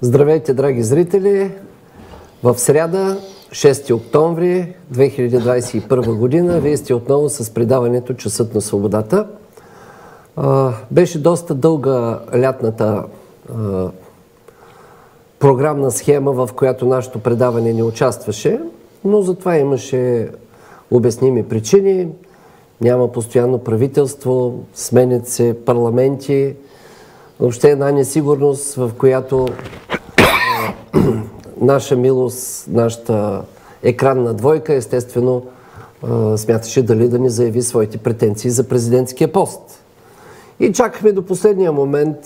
Здравейте, драги зрители! В сряда, 6 октомври 2021 година, вие сте отново с предаването Часът на свободата. беше доста дълга лятната програмна схема, в която нашето предаване не участваше, но за това имаше обясними причини. Няма постоянно правителство, сменят се парламенти, въобще една несигурност, в която наша милост, нашата екранна двойка, естествено, смяташе дали да ни заяви своите претенции за президентския пост. И чакахме до последния момент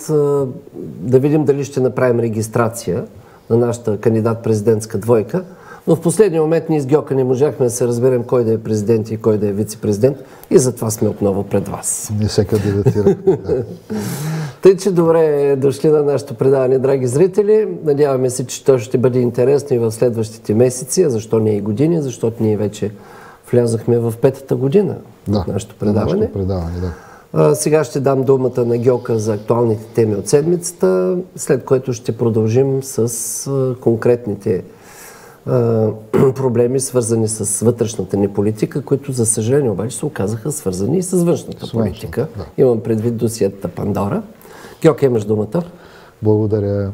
да видим дали ще направим регистрация на нашата кандидат-президентска двойка. Но в последния момент ние с Гьока не можахме да се разберем кой да е президент и кой да е вице-президент. И затова сме отново пред вас. Не се кандидатира. Тъй, че добре дошли на нашето предаване, драги зрители. Надяваме се, че то ще бъде интересно и в следващите месеци, а защо не и години, защото ние вече влязахме в петата година да, от нашето предаване. Нашето предаване да. а, сега ще дам думата на Геока за актуалните теми от седмицата, след което ще продължим с конкретните проблеми, свързани с вътрешната ни политика, които, за съжаление, обаче се оказаха свързани и с външната с политика. Да. Имам предвид досиетата Пандора. Георг, имаш думата. Благодаря.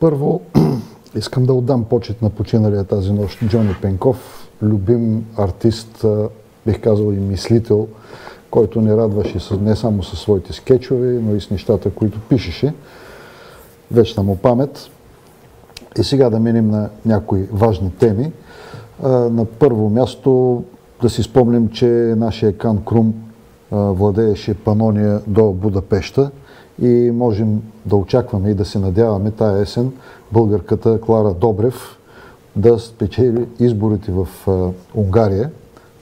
Първо, искам да отдам почет на починалия тази нощ Джони Пенков, любим артист, бих казал и мислител, който не радваше не само със своите скетчове, но и с нещата, които пишеше. Вечна му памет. И сега да минем на някои важни теми. На първо място да си спомним, че нашия Кан Крум владееше Панония до Будапешта и можем да очакваме и да се надяваме тая есен българката Клара Добрев да спечели изборите в Унгария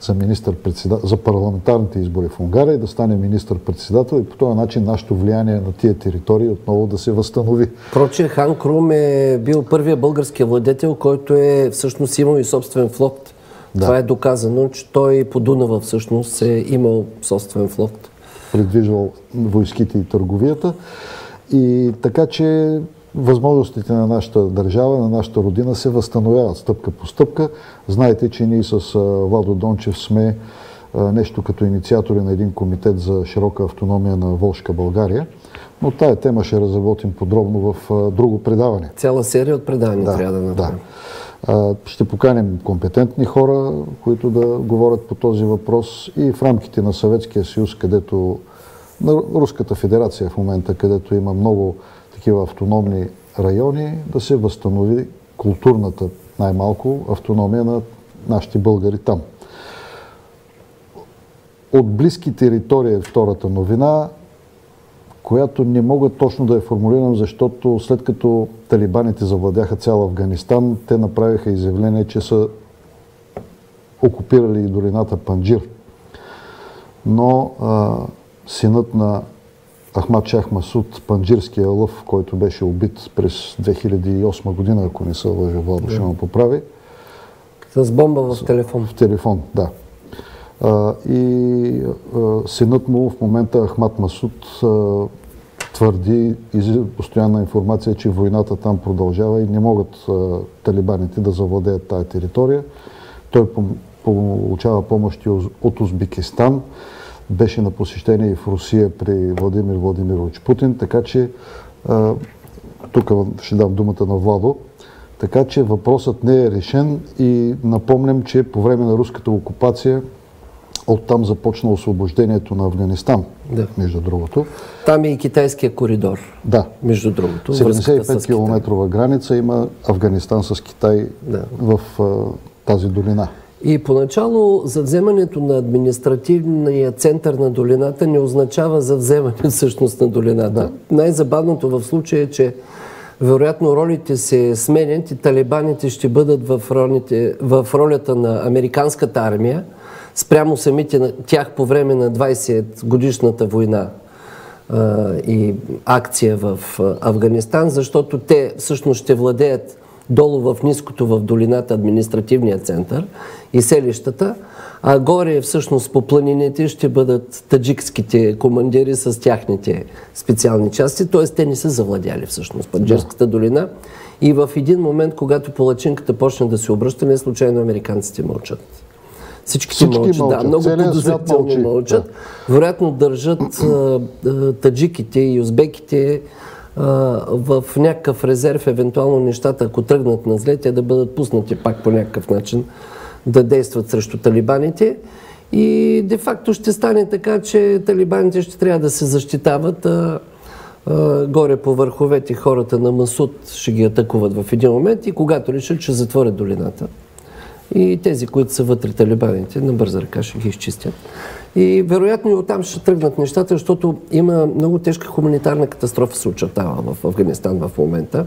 за, за парламентарните избори в Унгария и да стане министър-председател и по този начин нашето влияние на тия територии отново да се възстанови. Впрочем, Хан Крум е бил първия български владетел, който е всъщност имал и собствен флот. Да. Това е доказано, че той по Дунава всъщност е имал собствен флот. Предвижвал войските и търговията. И така, че възможностите на нашата държава, на нашата родина се възстановяват стъпка по стъпка. Знаете, че ние с Владо Дончев сме нещо като инициатори на един комитет за широка автономия на Волшка България. Но тая тема ще разработим подробно в друго предаване. Цяла серия от предавания да, трябва да направим. Да. Ще поканим компетентни хора, които да говорят по този въпрос и в рамките на Съветския съюз, където на Руската федерация в момента, където има много такива автономни райони, да се възстанови културната, най-малко, автономия на нашите българи там. От близки територии е втората новина, която не мога точно да я формулирам, защото след като талибаните завладяха цял Афганистан, те направиха изявление, че са окупирали и долината Панджир. Но а, синът на Ахмад Шах Масуд, панджирския лъв, който беше убит през 2008 година, ако не се лъжа, Владо ще ме поправи. С бомба в телефон. В телефон, да. А, и а, синът му в момента, Ахмад Масуд, а, твърди и постоянна информация, че войната там продължава и не могат талибаните да завладеят тая територия. Той получава помощи от Узбекистан беше на посещение и в Русия при Владимир Владимирович Путин, така че тук ще дам думата на Владо. Така че въпросът не е решен и напомням, че по време на руската окупация оттам започна освобождението на Афганистан, да. между другото. Там е и китайския коридор. Да. Между другото. 75 км граница има Афганистан с Китай да. в а, тази долина. И поначало за вземането на административния център на долината не означава за вземане всъщност на долината. Да. Най-забавното в случая е, че вероятно ролите се сменят и талибаните ще бъдат в, ролите, в ролята на американската армия спрямо самите тях по време на 20 годишната война а, и акция в Афганистан, защото те всъщност ще владеят долу в ниското в долината административния център и селищата, А горе всъщност по планините ще бъдат таджикските командири с тяхните специални части, т.е. те не са завладяли всъщност Панджерската долина. И в един момент, когато палачинката почне да се обръща, не случайно американците мълчат. Всичките Всички мълчат, да, мълчат. много свят подозрително мълчи. мълчат. Вероятно държат а, а, таджиките и узбеките в някакъв резерв, евентуално нещата, ако тръгнат на зле, те да бъдат пуснати пак по някакъв начин да действат срещу талибаните. И де-факто ще стане така, че талибаните ще трябва да се защитават, а, а, горе по върховете хората на Масуд ще ги атакуват в един момент и когато решат, ще затворят долината. И тези, които са вътре талибаните, на бърза ръка ще ги изчистят. И вероятно и оттам ще тръгнат нещата, защото има много тежка хуманитарна катастрофа се очертава в Афганистан в момента.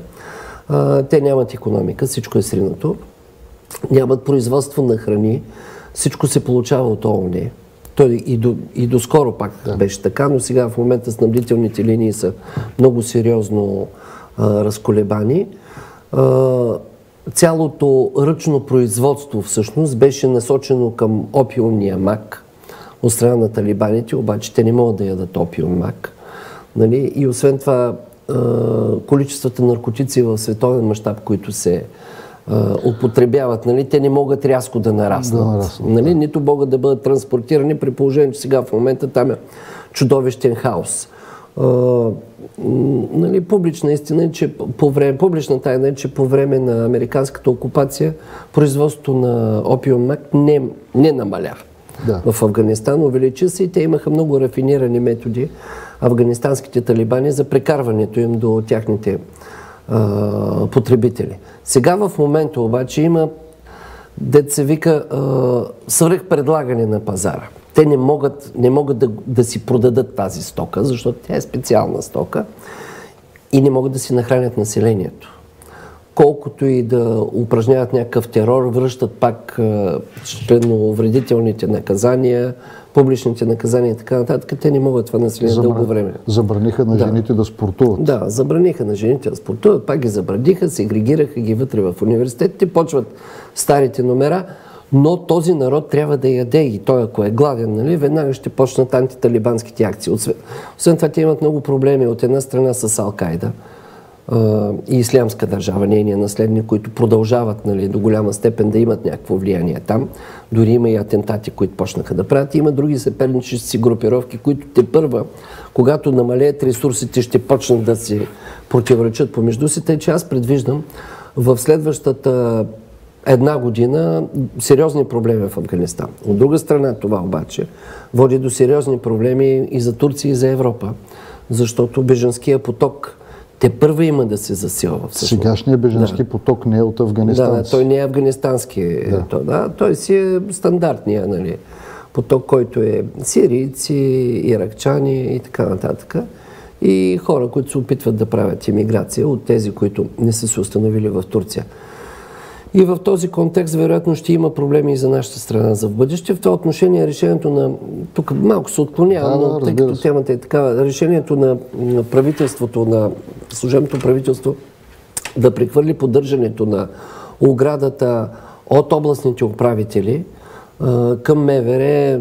А, те нямат економика, всичко е сринато. Нямат производство на храни. Всичко се получава от ООН. Той и, до, и доскоро пак да. беше така, но сега в момента снабдителните линии са много сериозно а, разколебани. А, цялото ръчно производство всъщност беше насочено към опиумния мак от страна на талибаните, обаче те не могат да ядат опиум мак. Нали? И освен това, а, количествата наркотици в световен мащаб, които се употребяват, нали? те не могат рязко да нараснат. Да нараснат, нали? Нито могат да бъдат транспортирани при положение, че сега в момента там е чудовищен хаос. А, нали, публична истина е, че по време, публична тайна е, че по време на американската окупация производството на опиум мак не, не намаля Да. в Афганистан. Увеличи се и те имаха много рафинирани методи, афганистанските талибани, за прекарването им до тяхните а, потребители. Сега в момента обаче има, дет се вика, свръх предлагане на пазара. Те не могат, не могат да, да си продадат тази стока, защото тя е специална стока и не могат да си нахранят населението. Колкото и да упражняват някакъв терор, връщат пак членовредителните наказания, публичните наказания и така нататък, те не могат това население дълго време. Забраниха на жените да спортуват. Да, забраниха на жените да спортуват, пак ги забраниха, сегрегираха ги вътре в университетите, почват старите номера, но този народ трябва да яде и той, ако е гладен, нали, веднага ще почнат антиталибанските акции. Освен, освен това, те имат много проблеми от една страна с Ал-Кайда и Ислямска държава, нейния наследник, които продължават нали, до голяма степен да имат някакво влияние там. Дори има и атентати, които почнаха да правят. Има други съпернически групировки, които те първа, когато намалеят ресурсите, ще почнат да се противоречат помежду си. Тъй, че аз предвиждам в следващата една година сериозни проблеми в Афганистан. От друга страна това обаче води до сериозни проблеми и за Турция, и за Европа, защото беженския поток те първа има да се засилва. Всъщност. Сегашният беженски да. поток не е от Афганистан. Да, да, той не е афганистански. Да. То, да, той си е стандартния нали, поток, който е сирийци, иракчани и така нататък. И хора, които се опитват да правят иммиграция от тези, които не са се установили в Турция. И в този контекст, вероятно, ще има проблеми и за нашата страна за в бъдеще. В това отношение решението на... Тук малко се отклонявам, да, но тъй като темата е такава, решението на, на правителството, на служебното правителство да прехвърли поддържането на оградата от областните управители към МВР е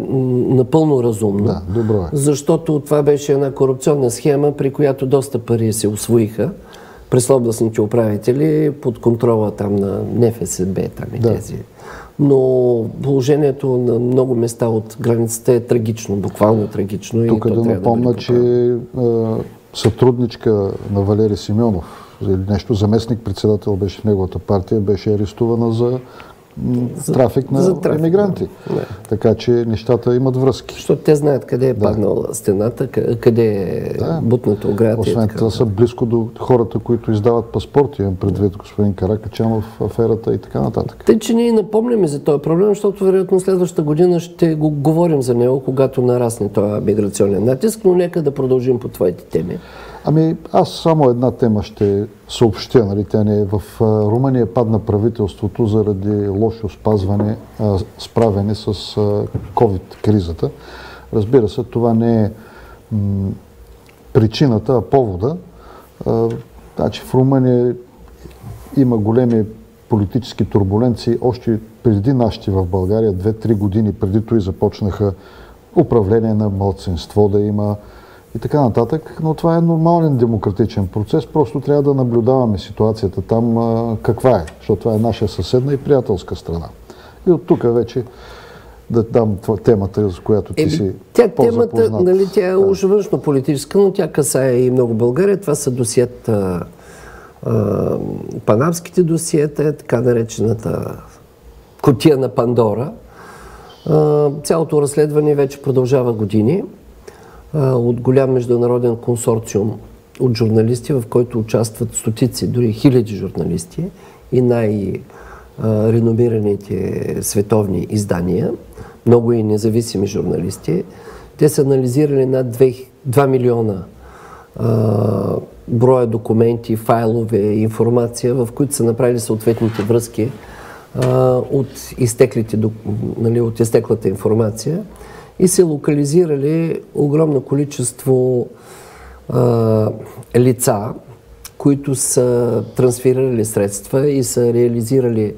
напълно разумно. Да, добро е. Защото това беше една корупционна схема, при която доста пари се освоиха през областните управители под контрола там на НФСБ там и Да. тези. Но положението на много места от границата е трагично, буквално трагично. Тук и да напомня, бъде че а, сътрудничка на Валери Симеонов, или нещо, заместник-председател беше в неговата партия, беше арестувана за, м, трафик на за трафик, емигранти. да. Да. Така че нещата имат връзки. Защото те знаят къде е паднала стената, къ- къде е Да. бутната ограда. Освен това са близко до хората, които издават паспорти. Имам предвид господин Каракачанов, аферата и така нататък. Тъй, че ние напомняме за този проблем, защото вероятно следващата година ще го говорим за него, когато нарасне този миграционен натиск, но нека да продължим по твоите теми. Ами аз само една тема ще съобщя. Нали, тя не е. В Румъния падна правителството заради лошо спазване, а, справяне с а, COVID-кризата. Разбира се, това не е м, причината, а повода. А, значи в Румъния има големи политически турбуленции още преди нашите в България, две-три години преди той започнаха управление на младсенство да има и така нататък. Но това е нормален демократичен процес. Просто трябва да наблюдаваме ситуацията там каква е, защото това е наша съседна и приятелска страна. И от тук вече да дам темата, с която ти е, си тя, темата, нали, тя е уж външно политическа, но тя касае и много България. Това са досиета, панамските досиета, така наречената котия на Пандора. А, цялото разследване вече продължава години от голям международен консорциум от журналисти, в който участват стотици, дори хиляди журналисти и най- реномираните световни издания, много и независими журналисти. Те са анализирали над 2, 2 милиона броя документи, файлове, информация, в които са направили съответните връзки от, изтеклите, нали, от изтеклата информация и се локализирали огромно количество а, лица, които са трансферирали средства и са реализирали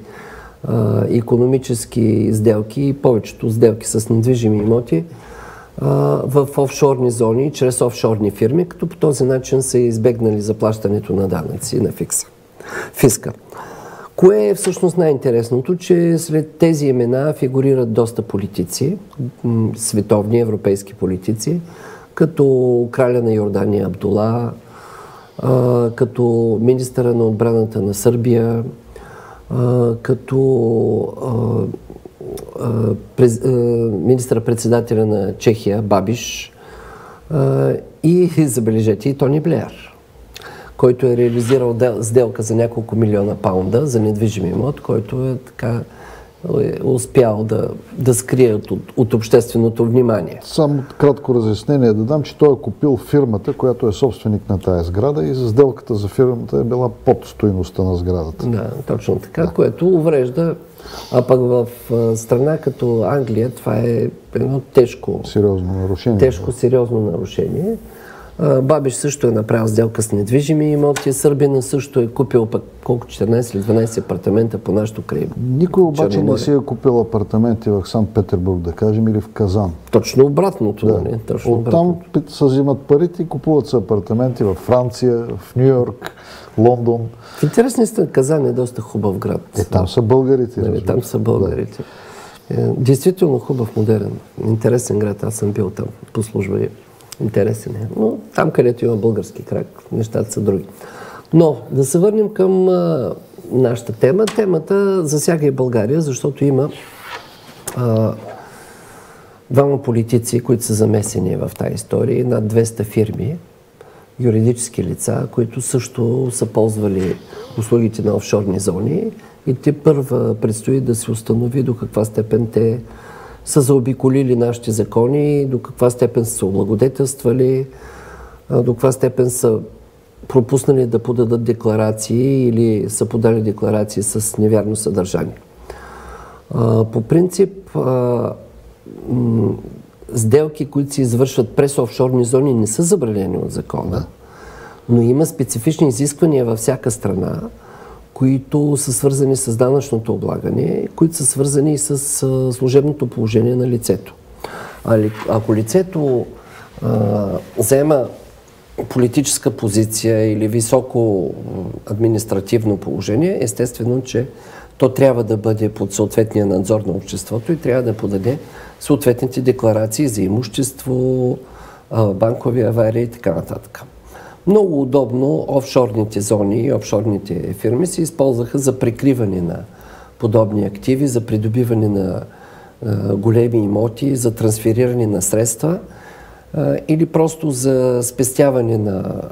а, економически сделки, повечето сделки с недвижими имоти а, в офшорни зони, чрез офшорни фирми, като по този начин са избегнали заплащането на данъци на фикса, фиска. Кое е всъщност най-интересното, че след тези имена фигурират доста политици, световни европейски политици, като краля на Йордания Абдула, като министъра на отбраната на Сърбия, като министър-председателя на Чехия Бабиш и, забележете, и Тони Блеер, който е реализирал сделка за няколко милиона паунда за недвижим имот, който е така е успял да, да скрие от, от общественото внимание. Само кратко разяснение да дам, че той е купил фирмата, която е собственик на тая сграда и за сделката за фирмата е била под стоиността на сградата. Да, точно така, да. което уврежда. А пък в страна като Англия това е едно тежко, сериозно нарушение. Тежко, сериозно нарушение. Бабиш също е направил сделка с недвижими имоти. Сърбина също е купил пък колко 14 или 12 апартамента по нашото край. Никой обаче не си е купил апартаменти в Санкт Петербург, да кажем, или в Казан. Точно обратното. Да. Нали? Точно Оттам се взимат парите и купуват се апартаменти в Франция, в Нью Йорк, Лондон. В интересни сте, Казан е доста хубав град. Е, там са българите. Нали, там са българите. Да. Е, действително хубав, модерен, интересен град. Аз съм бил там по служба Интересен е. Но там, където има български крак, нещата са други. Но да се върнем към а, нашата тема. Темата засяга и България, защото има а, двама политици, които са замесени в тази история, над 200 фирми, юридически лица, които също са ползвали услугите на офшорни зони и те първа предстои да се установи до каква степен те са заобиколили нашите закони, до каква степен са се облагодетелствали, до каква степен са пропуснали да подадат декларации или са подали декларации с невярно съдържание. По принцип, сделки, които се извършват през офшорни зони, не са забранени от закона, но има специфични изисквания във всяка страна, които са свързани с данъчното облагане, които са свързани и с служебното положение на лицето. Ако лицето а, взема политическа позиция или високо административно положение, естествено, че то трябва да бъде под съответния надзор на обществото и трябва да подаде съответните декларации за имущество, банкови аварии и така нататък. Много удобно офшорните зони и офшорните фирми се използваха за прикриване на подобни активи, за придобиване на големи имоти, за трансфериране на средства или просто за спестяване на,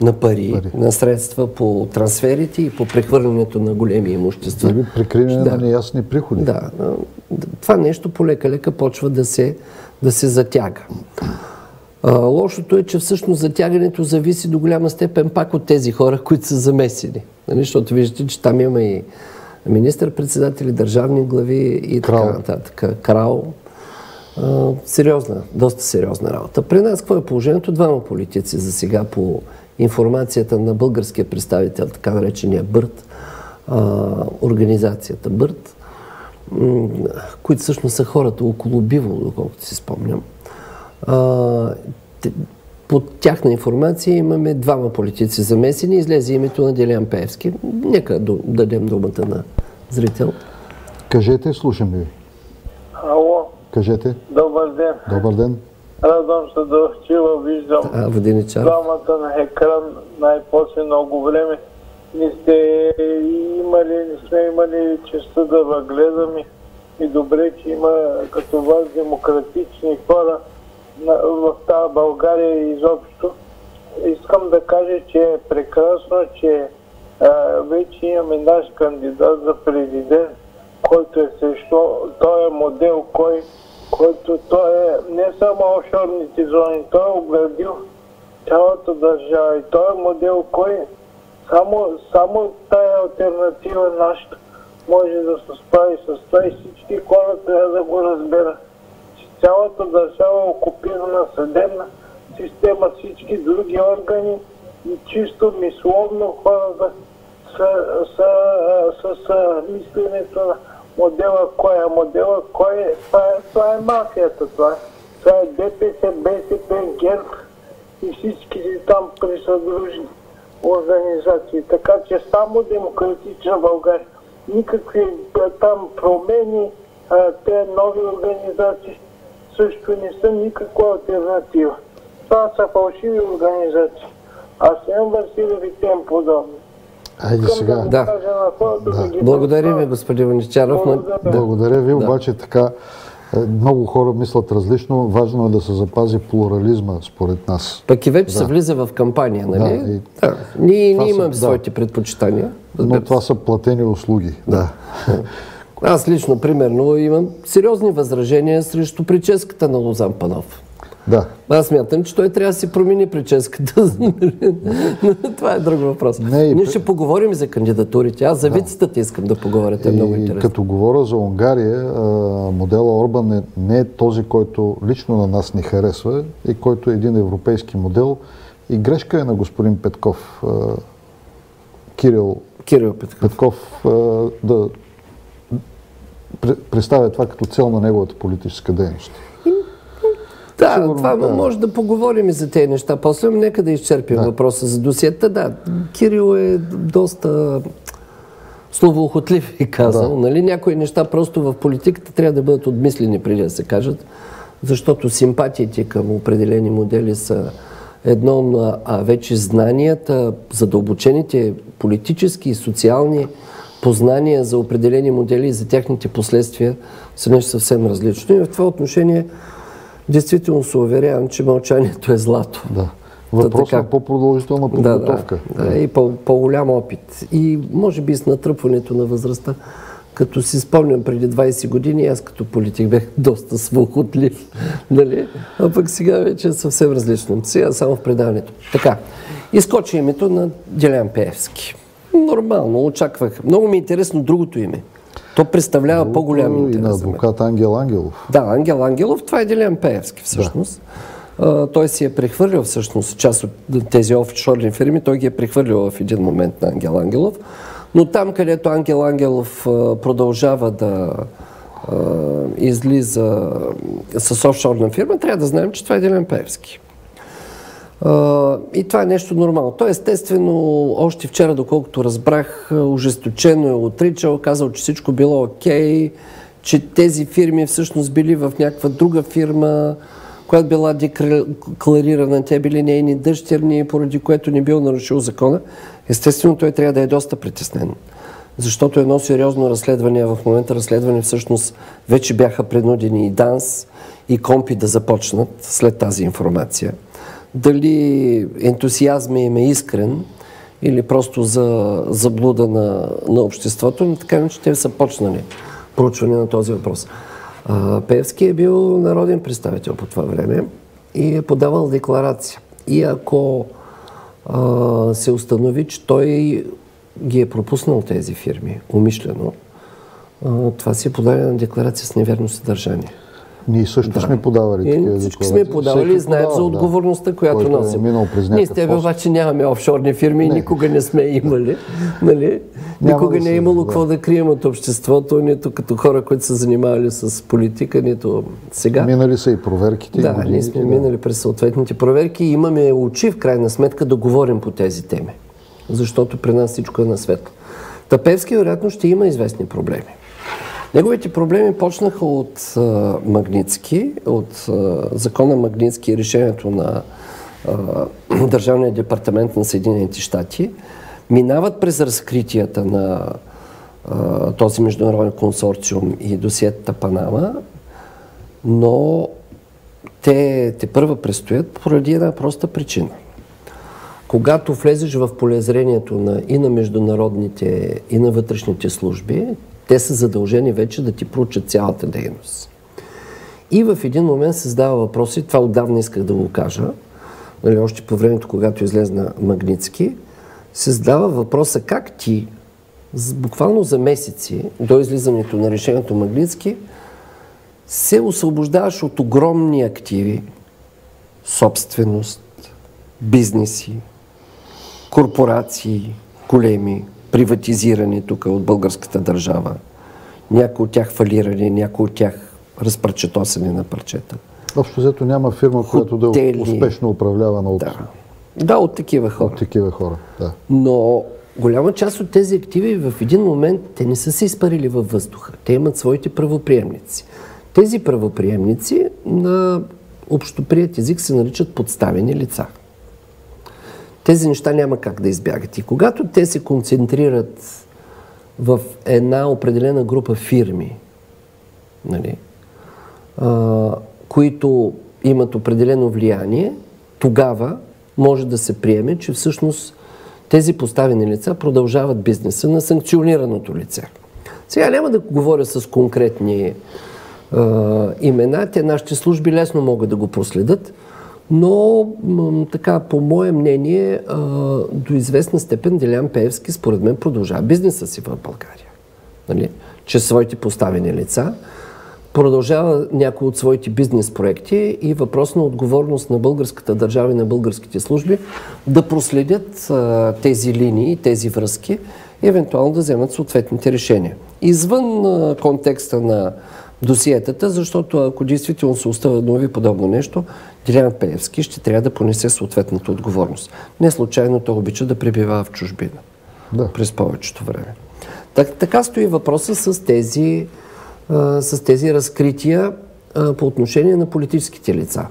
на пари, пари, на средства по трансферите и по прехвърлянето на големи имущества. Или прикриване да. на неясни приходи. Да. Това нещо полека-лека почва да се, да се затяга. А, лошото е, че всъщност затягането зависи до голяма степен пак от тези хора, които са замесени. Нали? Защото виждате, че там има и министър-председатели, държавни глави и Крал. така нататък. Крал. А, сериозна, доста сериозна работа. При нас какво е положението? Двама политици за сега по информацията на българския представител, така наречения Бърт, а, организацията БърТ, които всъщност са хората около Биво, доколкото си спомням. А, под тяхна информация имаме двама политици замесени. Излезе името на Делян Пеевски. Нека дадем думата на зрител. Кажете, слушаме ви. Ало. Кажете. Добър ден. Добър ден. Радвам се да чива, виждам а, Воденичар. двамата на екран най-после много време. Не сте имали, не сме имали честа да въгледаме и добре, че има като вас демократични хора в тази България изобщо. Искам да кажа, че е прекрасно, че а, вече имаме наш кандидат за президент, който е срещу този е модел, кой, който той е не само офшорните зони, той е оградил цялата държава и той е модел, кой само, само тая альтернатива нашата може да се справи с това и всички хора трябва да го разберат цялата държава е окупирана съдебна система, всички други органи и чисто мисловно хората са, са, са, мисленето на модела кой е модела, кой е, това е, това е мафията, това, това е ДПС, БСП, ГЕРБ и всички си там присъдружни организации. Така че само демократична България. Никакви там промени, те нови организации също не са никаква альтернатива. Това са фалшиви организации. А Сен Василев и тем подобни. Айде сега. Да. да. да. Благодаря ви, господин Ваничаров. Благодаря. Благодаря ви, обаче така е, много хора мислят различно. Важно е да се запази плурализма, според нас. Пък и вече да. се влиза в кампания, нали? Да, и... да. Ние, ние имаме са, своите предпочитания. Но това са платени услуги. Да. Аз лично, примерно, имам сериозни възражения срещу прическата на Лозан Панов. Да. Аз мятам, че той трябва да си промени прическата. Това е друг въпрос. Не. Ние ще поговорим за кандидатурите. Аз за да. вицата искам да поговоря. Те е много интересно. Като говоря за Унгария, модела Орбан е, не е този, който лично на нас ни харесва и който е един европейски модел. И грешка е на господин Петков, Кирил, Кирил Петков, Петков да представя това като цел на неговата политическа дейност. Да, Сигурно, това да. може да поговорим и за тези неща. После нека да изчерпим да. въпроса за досиета. Да, Кирил е доста словоохотлив и казал. Да. Нали? Някои неща просто в политиката трябва да бъдат отмислени преди да се кажат, защото симпатиите към определени модели са едно, а вече знанията, задълбочените политически и социални познания за определени модели и за тяхните последствия са нещо съвсем различно. И в това отношение действително се уверявам, че мълчанието е злато. Да. Въпрос на по-продължителна подготовка. Да, да, да, и по-голям опит. И може би с натръпването на възрастта, като си спомням преди 20 години, аз като политик бях доста свободлив, нали? а пък сега вече е съвсем различно. Сега само в предаването. Така, изкочи името на Делян Пеевски. Нормално, очаквах. Много ми е интересно другото име. То представлява Другото по-голям интерес. И на адвокат Ангел Ангелов. Да, Ангел Ангелов, това е Делян Пеевски всъщност. Да. той си е прехвърлил всъщност част от тези офшорни фирми, той ги е прехвърлил в един момент на Ангел Ангелов. Но там, където Ангел Ангелов продължава да излиза с офшорна фирма, трябва да знаем, че това е Делян Пеевски. И това е нещо нормално. Той естествено, още вчера, доколкото разбрах, ожесточено е отричал, казал, че всичко било окей, че тези фирми всъщност били в някаква друга фирма, която била декларирана, те били нейни дъщерни, поради което не бил нарушил закона. Естествено, той трябва да е доста притеснен. Защото едно сериозно разследване, в момента разследване всъщност вече бяха принудени и ДАНС, и КОМПИ да започнат след тази информация дали ентусиазма им е искрен или просто за заблуда на, на обществото, но така че те са почнали проучване на този въпрос. А, Певски е бил народен представител по това време и е подавал декларация. И ако а, се установи, че той ги е пропуснал тези фирми умишлено, а, това си е подадена декларация с неверно съдържание. Ние също Да. сме подавали И такива всички декларации. сме подавали и Всеки знаем подава, за да. отговорността, която Който е носим. през Ние с тебе пост. обаче нямаме офшорни фирми и Не. никога не сме имали. Нали? Никога да не е имало да. какво да крием от обществото, нито като хора, които са занимавали с политика, нито сега. Минали са и проверките. и Да, годините, ние сме да. минали през съответните проверки и имаме очи в крайна сметка да говорим по тези теми. Защото при нас всичко е на светло. Тапевски вероятно ще има известни проблеми. Неговите проблеми почнаха от а, Магницки, от а, закона Магницки и решението на а, Държавния департамент на Съединените щати, минават през разкритията на а, този международен консорциум и досиетата Панама, но те, те първа предстоят поради една проста причина. Когато влезеш в полезрението на, и на международните, и на вътрешните служби, те са задължени вече да ти проучат цялата дейност. И в един момент се задава и това отдавна исках да го кажа, нали, още по времето, когато излезна Магницки, се задава въпроса как ти, буквално за месеци, до излизането на решението Магницки, се освобождаваш от огромни активи, собственост, бизнеси, корпорации, големи, приватизирани тук от българската държава. Някои от тях фалирани, някои от тях разпарчетосани на парчета. Общо взето няма фирма, която да е успешно управлявана от, Да. Да, от такива хора. от такива хора. Да. Но голяма част от тези активи в един момент те не са се изпарили във въздуха. Те имат своите правоприемници. Тези правоприемници на общоприят език се наричат подставени лица. Тези неща няма как да избягат. И когато те се концентрират в една определена група фирми, нали, а, които имат определено влияние, тогава може да се приеме, че всъщност тези поставени лица продължават бизнеса на санкционираното лице. Сега няма да говоря с конкретни а, имена, те нашите служби лесно могат да го проследят, но така, по мое мнение, до известна степен Делян Пеевски според мен продължава бизнеса си в България. Нали? Чрез своите поставени лица продължава някои от своите бизнес проекти и въпрос на отговорност на българската държава и на българските служби да проследят а, тези линии, тези връзки и евентуално да вземат съответните решения. Извън а, контекста на досиетата, защото ако действително се установи подобно нещо, Дилян Пеевски ще трябва да понесе съответната отговорност. Не случайно той обича да пребива в чужбина Да. през повечето време. Так, така стои въпроса с тези, а, с тези разкрития а, по отношение на политическите лица.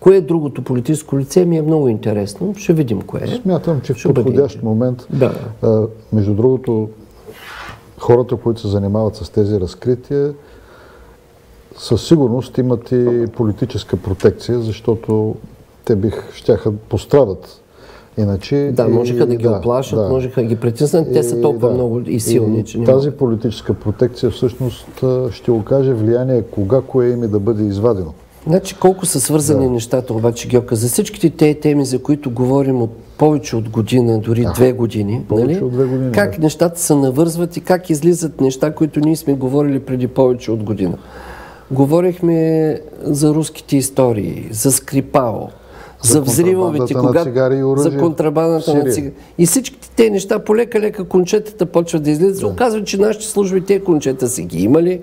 Кое е другото политическо лице ми е много интересно. Ще видим кое е. Смятам, че в Ще бъде подходящ момент, Да. а, между другото, хората, които се занимават с тези разкрития, със сигурност имат и политическа протекция, защото те бих, щяха пострадат. Иначе, Да, и- можеха да ги оплашат, да. можеха да ги притиснат. Те са толкова да. много и силни, И че тази политическа протекция всъщност а, ще окаже влияние кога кое име да бъде извадено. Значи колко са свързани нещата обаче, Георка, за всичките тези теми, за които говорим от повече от година, дори две години, нали? от две години, как да. нещата се навързват и как излизат неща, които ние сме говорили преди повече от година. Говорихме за руските истории, за Скрипао, за, За взривовете, цигари и оръжие за контрабандата в на цигари. И всичките тези неща, полека-лека кончетата почват да излизат. Се оказва, че нашите служби тези кончета са ги имали.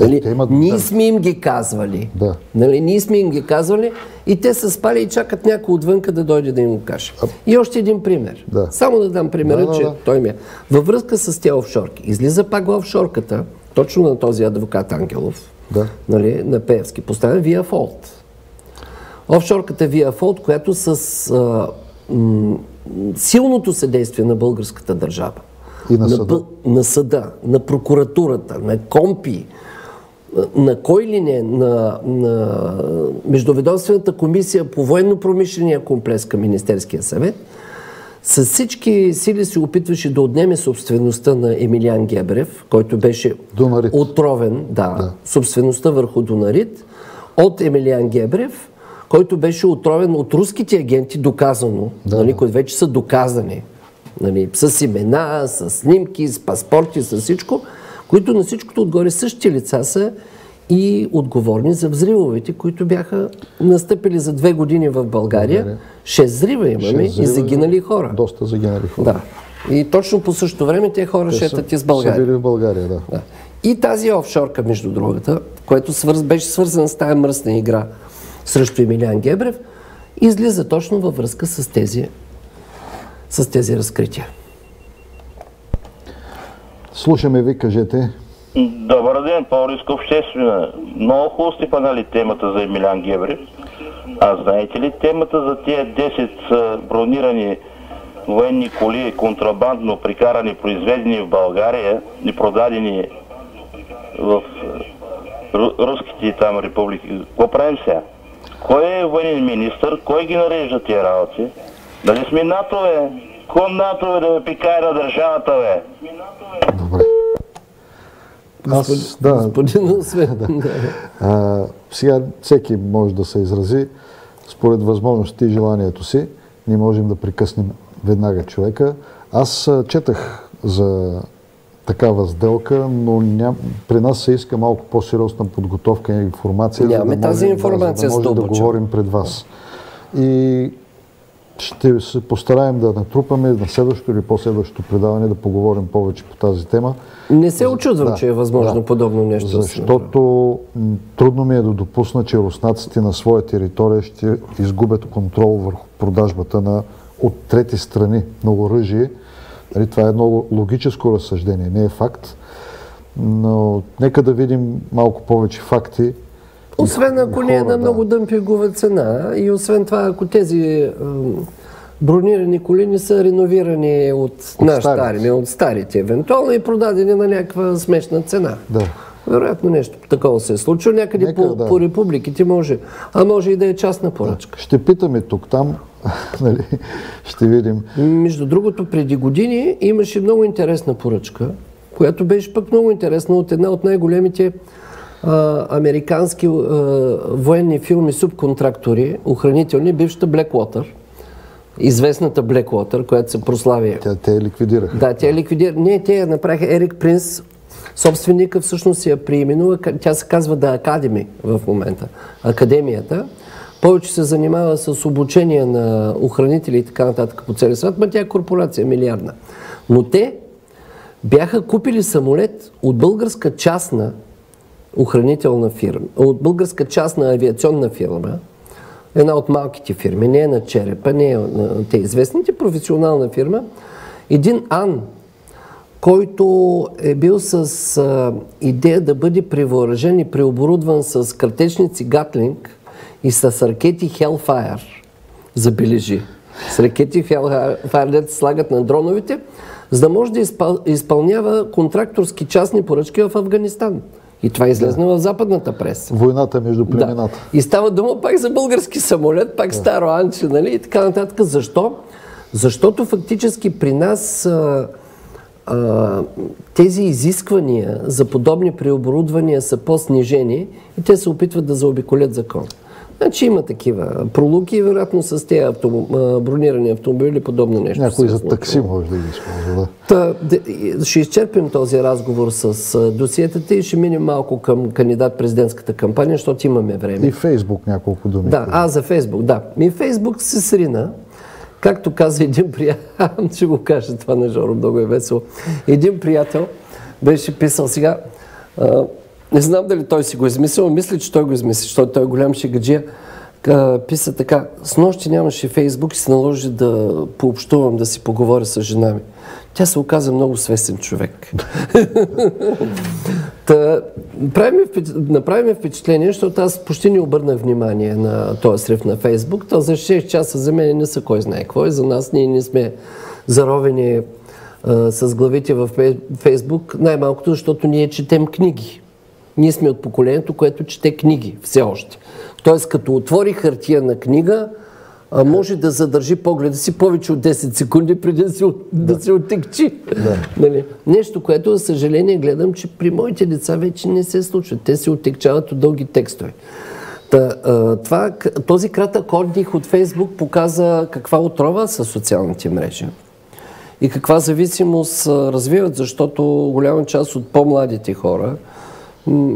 Нали? те имат- Ние да. сме им ги казвали. Да. Нали, ние сме им ги казвали и те са спали и чакат някой отвънка да дойде да им го каже. И още един пример. Да. Само да дам примера, Да, да, че да. той ми е. Във връзка с тези офшорки. Излиза пак офшорката, точно на този адвокат Ангелов, Да. нали, на Пеевски, поставя Via Fault. Офшорката Via Fault, която с а, м, силното съдействие на българската държава, И на на, съда. на съда, на прокуратурата, на КОМПИ, на кой ли не, на, на Междуведомствената комисия по военно-промишления комплекс към Министерския съвет, с всички сили се опитваше да отнеме собствеността на Емилиан Гебрев, който беше Дунарит. отровен, да, собствеността върху Донарит, от Емилиан Гебрев, който беше отровен от руските агенти, доказано, Да, нали, да. които вече са доказани. Нали, с имена, с снимки, с паспорти, с всичко, които на всичкото отгоре същите лица са и отговорни за взривовете, които бяха настъпили за две години в България. Шест взрива имаме Шест и взрива, загинали хора. Доста загинали хора. Да. И точно по същото време те хора Те шетат из България. Са били в България, да. Да. И тази офшорка, между другата, което свърз, беше свързана с тая мръсна игра срещу Емилиан Гебрев, излиза точно във връзка с тези, с тези разкрития. Слушаме ви, кажете. Добър ден, Рисков, обществена. Много хубаво сте паднали темата за Емилян Гебрев. А знаете ли темата за тия 10 а, бронирани военни коли, контрабандно прикарани, произведени в България и продадени в руските там републики? Какво правим сега? Кой е военен министр? Кой ги нарежда тия работи? Дали сме НАТО, бе? Ко НАТО, бе, да ме пикае на държавата, бе? Добре. Аз, да, Господин Освен. А, сега всеки може да се изрази според възможности и желанието си. Ние можем да прекъснем веднага човека. Аз четах за такава сделка, но ням, при нас се иска малко по-сериозна подготовка и информация. Нямаме тази можем- информация да, за да може да говорим пред вас. И ще се постараем да натрупаме на следващото или последващото предаване да поговорим повече по тази тема. Не се очудвам, Да, че е възможно да. подобно нещо. Защото трудно ми е да допусна, че руснаците на своя територия ще изгубят контрол върху продажбата на, от трети страни на оръжие. Нали, това е едно логическо разсъждение, не е факт. Но нека да видим малко повече факти. Освен ако не е хора, на да. много дъмпингова цена и освен това, ако тези бронирани коли не са реновирани от, нашата старите. армия, от старите, евентуално и продадени на някаква смешна цена. Да. Вероятно нещо такова се е случило. Някъде Нека, по, да. по републиките може, а може и да е частна поръчка. Ще питаме тук-там, нали, ще видим. Между другото, преди години имаше много интересна поръчка, която беше пък много интересна от една от най-големите а, американски а, военни филми субконтрактори, охранителни, бившата Blackwater. Известната Blackwater, която се прослави. Тя, те я ликвидираха. Да, тя ликвидира. Не, те я направиха Ерик Принс. Собственика всъщност я преименува. Ка- Тя се казва The Academy в момента. Академията. Повече се занимава с обучение на охранители и така нататък по целия свят, но тя е корпорация милиардна. Но те бяха купили самолет от българска частна охранителна фирма, от българска частна авиационна фирма, една от малките фирми, не е на черепа, не е на те известните, професионална фирма, един Ан, който е бил с а, идея да бъде превъоръжен и преоборудван с картечници Гатлинг и с ракети Hellfire, забележи. С ракети Hellfire, слагат на дроновите, за да може да изпъл- изпълнява контракторски частни поръчки в Афганистан. И това излезна в западната преса. Войната между Да. племената. И става дума пак за български самолет, пак старо анче, нали? И така нататък. Защо? Защото фактически при нас а, а, тези изисквания за подобни преоборудвания са по-снижени и те се опитват да заобиколят закон. Значи има такива пролуки вероятно с тези авто, а, бронирани автомобили подобно нещо. Някой за такси може да ги използва. Да. Та, ще изчерпим този разговор с досиетата и ще минем малко към кандидат президентската кампания, защото имаме време. И Фейсбук няколко думи. Да, а за Фейсбук, да. Ми Фейсбук се срина. Както каза един приятел, ще го кажа това на Жоро, много е весело. Един приятел беше писал сега, не знам дали той си го измислил, мисля, че той го измисли, защото той е голям шегаджия. Писа така, с нощи нямаше Фейсбук и се наложи да пообщувам, да си поговоря с жена ми. Тя се оказа много свестен човек. Та, направи ми впечатление, защото аз почти не обърнах внимание на този срив на Фейсбук. То за 6 часа за мен не са кой знае какво. И за нас ние не сме заровени а, с главите в Фей- Фейсбук, най-малкото, защото ние четем книги. Ние сме от поколението, което чете книги все още. Тоест, като отвори хартия на книга, а може да задържи погледа си повече от 10 секунди преди да се, да. се отекчи. Нали? Нещо, което, за съжаление, гледам, че при моите деца вече не се случва. Те се отекчават от дълги текстове. Та, а, това, к- този кратък отдих от Фейсбук показа каква отрова са социалните мрежи и каква зависимост развиват, защото голяма част от по-младите хора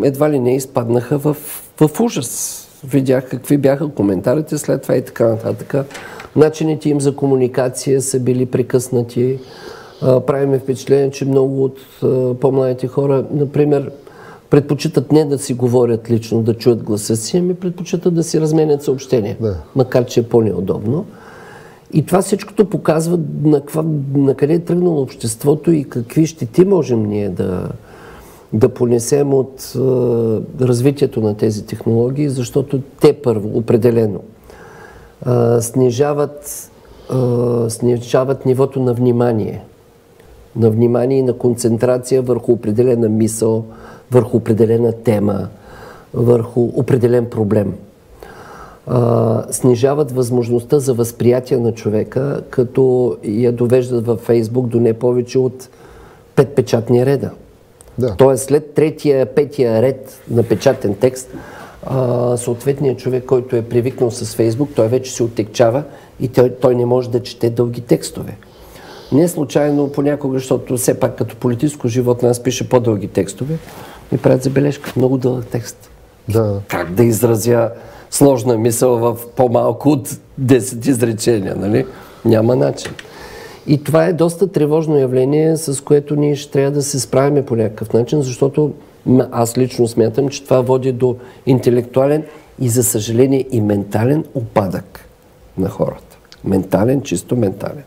едва ли не изпаднаха в, в ужас. Видях какви бяха коментарите след това и така нататък. Начините им за комуникация са били прекъснати. Правиме впечатление, че много от по-младите хора, например, предпочитат не да си говорят лично, да чуят гласа си, ами предпочитат да си разменят съобщения, да. макар че е по-неудобно. И това всичкото показва на, каква, на къде е тръгнало обществото и какви щети можем ние да, да понесем от е, развитието на тези технологии, защото те първо, определено, е, снижават, е, снижават нивото на внимание. На внимание и на концентрация върху определена мисъл, върху определена тема, върху определен проблем. А, снижават възможността за възприятие на човека, като я довеждат във Фейсбук до не повече от пет печатни реда. Да. Тоест след третия, петия ред на печатен текст, а, съответният човек, който е привикнал с Фейсбук, той вече се оттекчава и той, той не може да чете дълги текстове. Не случайно понякога, защото все пак като политическо живот нас пише по-дълги текстове, ми правят забележка. Много дълъг текст. Да. Как да изразя сложна мисъл в по-малко от 10 изречения, нали? Няма начин. И това е доста тревожно явление, с което ние ще трябва да се справим по някакъв начин, защото аз лично смятам, че това води до интелектуален и, за съжаление, и ментален опадък на хората. Ментален, чисто ментален.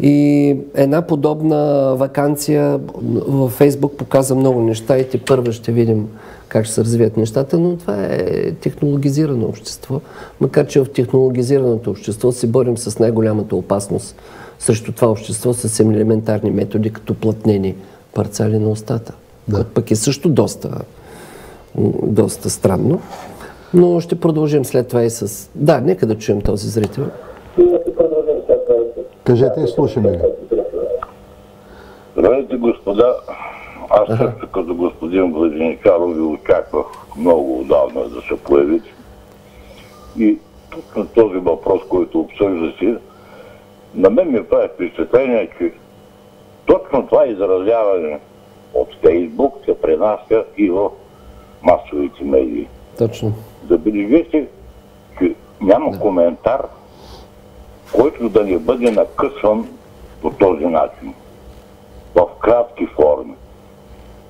И една подобна вакансия във Фейсбук показа много неща и те първа ще видим как ще се развият нещата, но това е технологизирано общество. Макар, че в технологизираното общество се борим с най-голямата опасност срещу това общество с елементарни методи, като плътнени парцали на устата. Да. Което пък е също доста, доста странно. Но ще продължим след това и с... Да, нека да чуем този зрител. Кажете и слушаме ви. Здравейте, господа. Аз също като господин Владимиров ви очаквах много отдавна да се появите. И тук на този въпрос, който обсъждате, на мен ми прави впечатление, че точно това изразяване от Фейсбук се пренася и в масовите медии. Точно. Забележите, че няма да. коментар, който да не бъде накъсван по този начин. В кратки форми.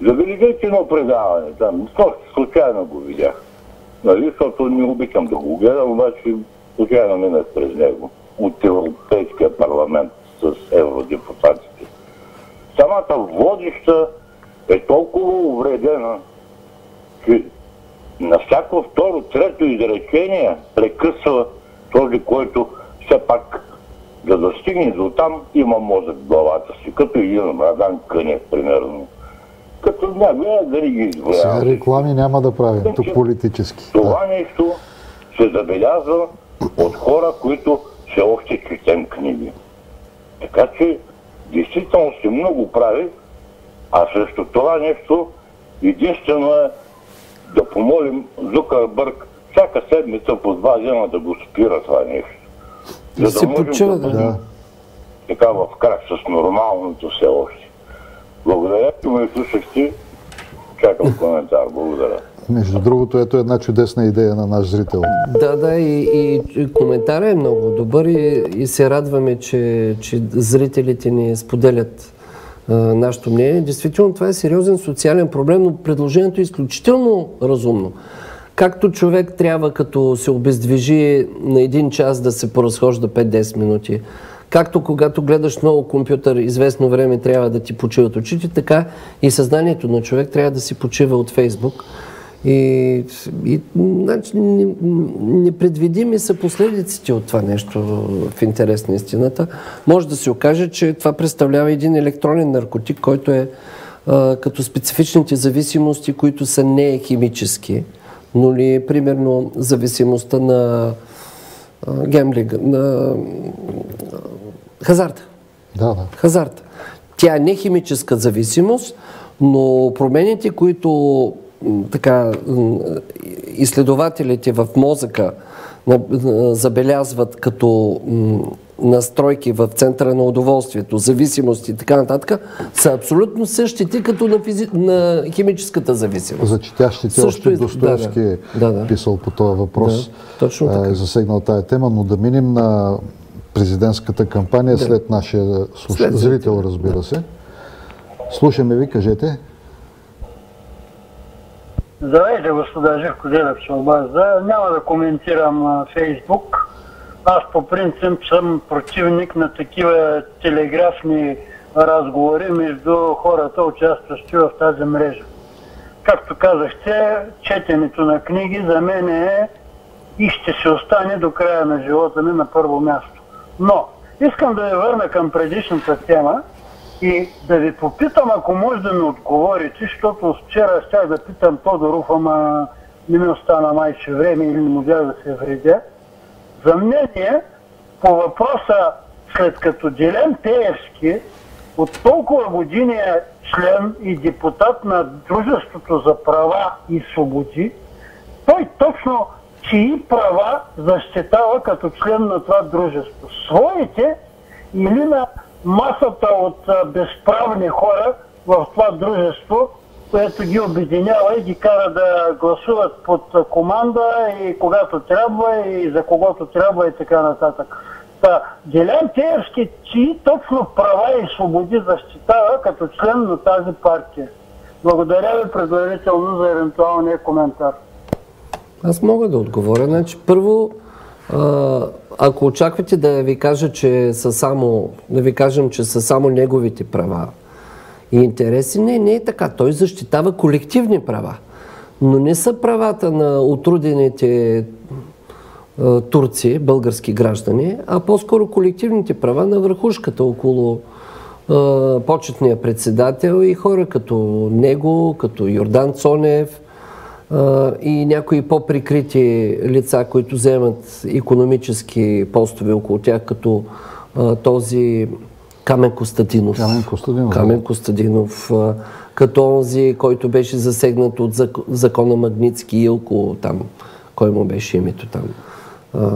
Забележете едно предаване там. Случайно го видях. Нали, защото не обичам да го гледам, обаче случайно минах през него от Европейския парламент с евродепутатите. Самата водища е толкова увредена, че на всяко второ, трето изречение прекъсва този, който все пак да стигне до там има мозък в главата си, като един Радан Кънев, примерно. Като няма, дали ги изброявам. Сега реклами няма да правим, тук политически. Това да. нещо се забелязва от хора, които все още четем книги. Така че, действително се много прави, а срещу това нещо единствено е да помолим Зукърбърг всяка седмица по два дена да го спира това нещо. За да, се почува, да, да. Така в крак с нормалното все още. Благодаря, че ме слушахте. Чакам коментар. Благодаря. Между другото, ето една чудесна идея на наш зрител. Да, да, и, и коментарът е много добър и, и се радваме, че, че зрителите ни споделят а, нашето мнение. Действително, това е сериозен социален проблем, но предложението е изключително разумно. Както човек трябва, като се обездвижи на един час да се поразхожда 5-10 минути, както когато гледаш много компютър, известно време трябва да ти почиват очите, така и съзнанието на човек трябва да си почива от Фейсбук. И, и значи, непредвидими са последиците от това нещо в интерес на истината. Може да се окаже, че това представлява един електронен наркотик, който е а, като специфичните зависимости, които са не химически, но ли примерно зависимостта на гемлинга, на хазарта. Да, да. Хазарта. Тя е не химическа зависимост, но промените, които така, изследователите в мозъка забелязват като настройки в центъра на удоволствието, зависимост и така нататък, са абсолютно същите като на, физи... на химическата зависимост. За четящите Също още и- Достоевски да, е да. Да, да. писал по този въпрос. Да, точно така. Е засегнал тая тема, но да минем на президентската кампания след нашия слуш... След зрител, разбира се. Слушаме ви, кажете. Здравейте, господа Живко Делев се обажда. Няма да коментирам Фейсбук. Аз по принцип съм противник на такива телеграфни разговори между хората, участващи в тази мрежа. Както казахте, четенето на книги за мен е и ще се остане до края на живота ми на първо място. Но искам да ви върна към предишната тема и да ви попитам, ако може да ми отговорите, защото вчера щях да питам Тодоров, ама не ми остана майче време или не можах да се вредя. За мнение по въпроса, след като Делен Пеевски от толкова години е член и депутат на Дружеството за права и свободи, той точно чии права защитава като член на това дружество? Своите или на масата от безправни хора в това дружество, което ги обединява и ги кара да гласуват под команда и когато трябва и за когото трябва и така нататък. Та, Делян Теевски, чии точно права и свободи защитава като член на тази партия? Благодаря ви предварително за евентуалния коментар. Аз мога да отговоря. Значи, първо, ако очаквате да ви кажа, че са само, да ви кажем, че са само неговите права и интереси, не, не е така. Той защитава колективни права. Но не са правата на отрудените турци, български граждани, а по-скоро колективните права на върхушката около почетния председател и хора като него, като Йордан Цонев, и някои по-прикрити лица, които вземат економически постове около тях, като този Камен Костадинов. Камен Костадинов. Камен Костадинов, като онзи, който беше засегнат от зак- закона Магницки Илко, там, кой му беше името там? А,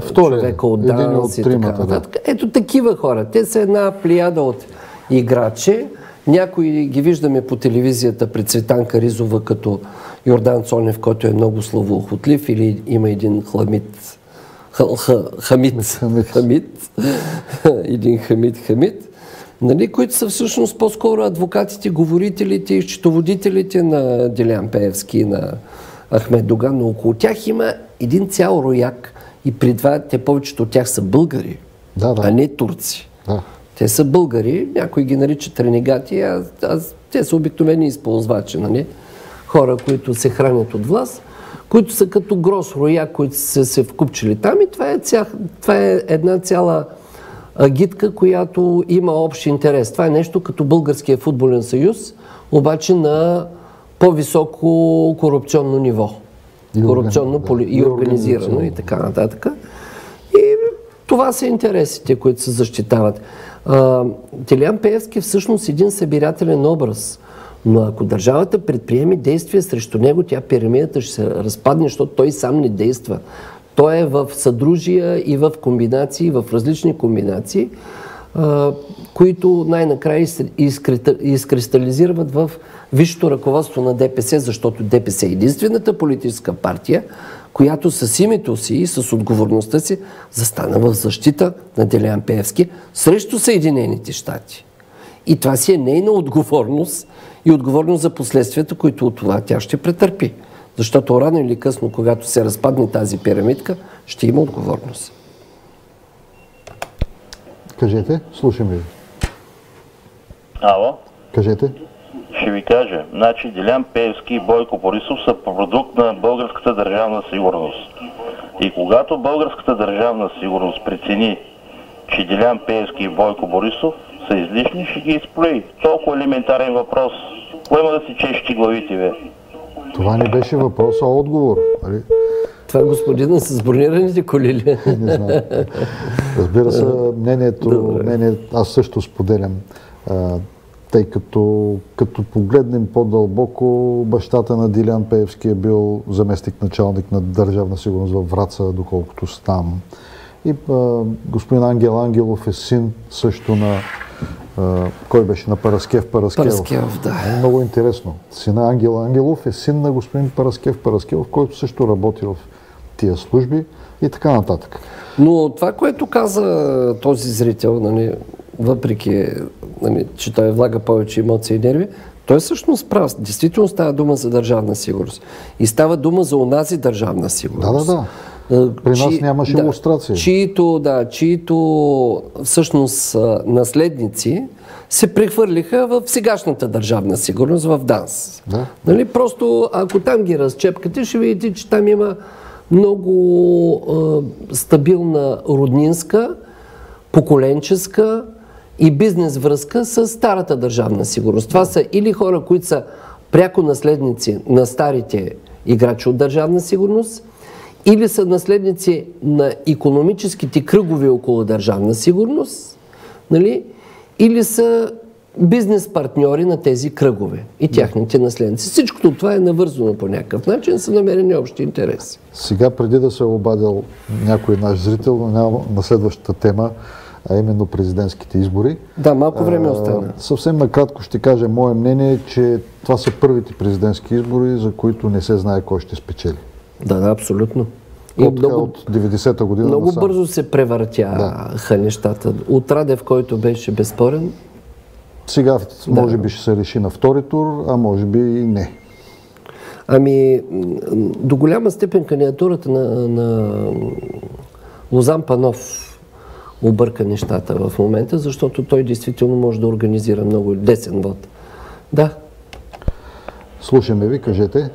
Втория, човека от от и така да. нататък. Ето такива хора. Те са една плеяда от играчи. Някои ги виждаме по телевизията при Цветанка Ризова като Йордан Цонев, който е много словоохотлив или има един хламит ха, ха, хамит, Хамит. хамит, един хамит, хамит, нали, които са всъщност по-скоро адвокатите, говорителите и счетоводителите на Делян Пеевски и на Ахмед Доган, но около тях има един цял рояк и при това те повечето от тях са българи, Да, да. а не турци. Да. Те са българи, някои ги наричат ренегати, а, а те са обикновени използвачи, нали? Хора, които се хранят от власт, които са като грос роя, които са се вкупчили там и това е, ця, това е една цяла агитка, която има общ интерес. Това е нещо като Българския футболен съюз, обаче на по-високо корупционно ниво. И корупционно да, и организирано и така нататък. И това са интересите, които се защитават. А, Телян Пеевски е всъщност един събирателен образ. Но ако държавата предприеме действия срещу него, тя пирамидата ще се разпадне, защото той сам не действа. Той е в съдружия и в комбинации, в различни комбинации, които най-накрая изкристализират в висшето ръководство на ДПС, защото ДПС е единствената политическа партия, която с името си и с отговорността си застана в защита на Делян Пеевски срещу Съединените щати. И това си е нейна отговорност и отговорност за последствията, които от това тя ще претърпи. Защото рано или късно, когато се разпадне тази пирамидка, ще има отговорност. Кажете, слушаме ви. Ало? Кажете. Ще ви кажа. Значи Делян Певски и Бойко Борисов са продукт на българската държавна сигурност. И когато българската държавна сигурност прецени, че Делян Певски и Бойко Борисов са излишни, ще ги изплюи. Толкова елементарен въпрос. Кой има да си чешти главите, бе? Това не беше въпрос, а отговор. Нали? Това е господина с бронираните коли ли? Не знам. Разбира се, мнението, мнение, аз също споделям. Тъй като, като погледнем по-дълбоко, бащата на Дилян Пеевски е бил заместник началник на Държавна сигурност във Враца, доколкото знам. И а, господин Ангел Ангелов е син също на а, кой беше? На Параскев Параскелов. Параскелов, да. Много интересно. Сина Ангел Ангелов е син на господин Параскев Параскелов, който също работи в тия служби и така нататък. Но това, което каза този зрител, нали, въпреки, нали, че той влага повече емоции и нерви, той всъщност прав. Действително става дума за държавна сигурност. И става дума за онази държавна сигурност. Да, да, да. При нас нямаше да, иллюстрация. Чието, да, чието всъщност наследници се прехвърлиха в сегашната държавна сигурност, в ДАНС. Да. Нали? Просто ако там ги разчепкате, ще видите, че там има много е, стабилна роднинска, поколенческа и бизнес връзка с старата държавна сигурност. Това са или хора, които са пряко наследници на старите играчи от държавна сигурност, или са наследници на економическите кръгове около държавна сигурност, нали? или са бизнес партньори на тези кръгове и тяхните наследници. Всичкото това е навързано по някакъв начин, са намерени общи интереси. Сега, преди да се е обадил някой наш зрител на следващата тема, а именно президентските избори. Да, малко време остана. Съвсем накратко ще кажа мое мнение, че това са първите президентски избори, за които не се знае кой ще спечели. Да, да, абсолютно. И от, много, от 90-та година Много насам. бързо се превъртяха да. нещата. От Радев, който беше безспорен. Сега може да. би ще се реши на втори тур, а може би и не. Ами, до голяма степен кандидатурата на, на Лозан Панов обърка нещата в момента, защото той действително може да организира много десен вод. Да. Слушаме ви, кажете.